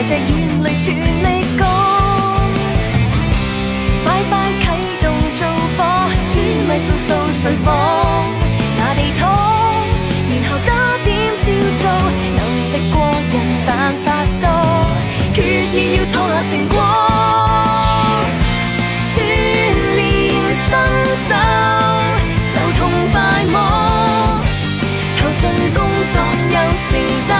借借眼泪，全力干，快快启动造火，专米扫扫顺房。拿地拖，然后打点照做，能力过人但法多，决意要创下成果，锻炼身手就痛快摸，投进工作又承担。